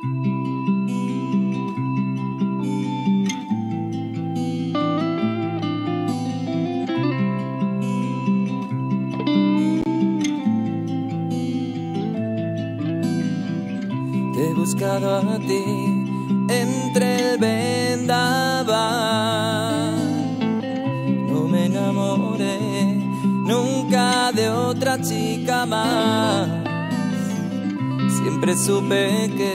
Te he buscado a ti entre el vendaval. No me enamoré nunca de otra chica más. Siempre supe que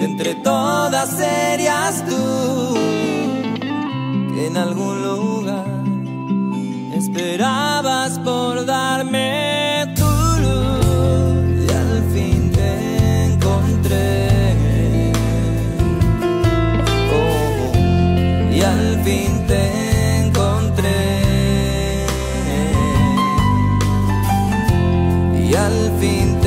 entre todas serías tú, que en algún lugar esperabas por darme tu luz y al fin te encontré. Oh, y al fin te encontré. Y al fin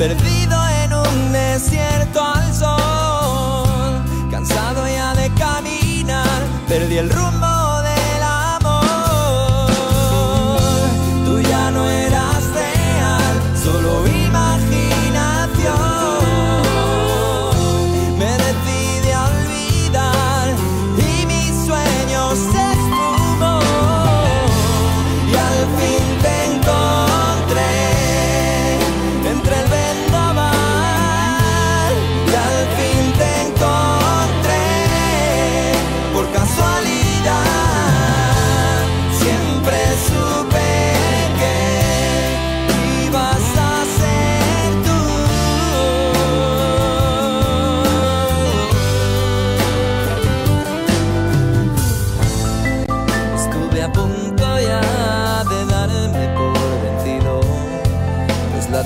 perdido en un desierto al sol. Cansado ya de caminar, perdí el rumbo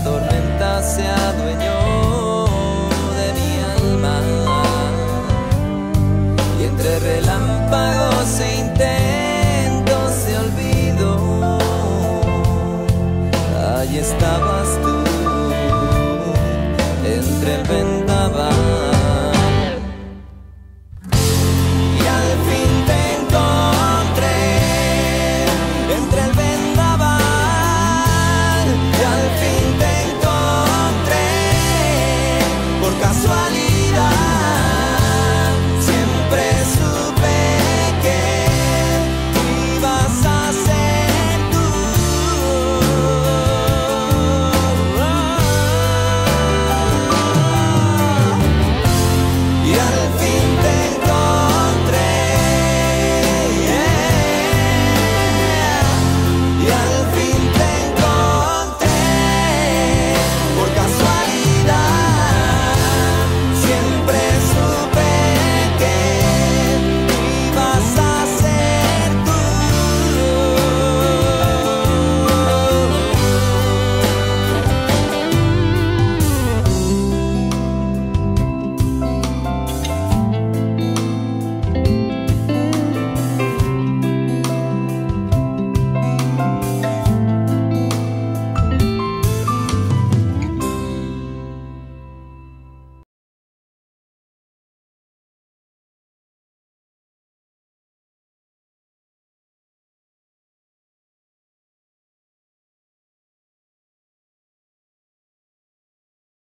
tormenta se adueñó de mi alma. Y entre relámpagos e intentos de olvido, ahí estabas tú, entre el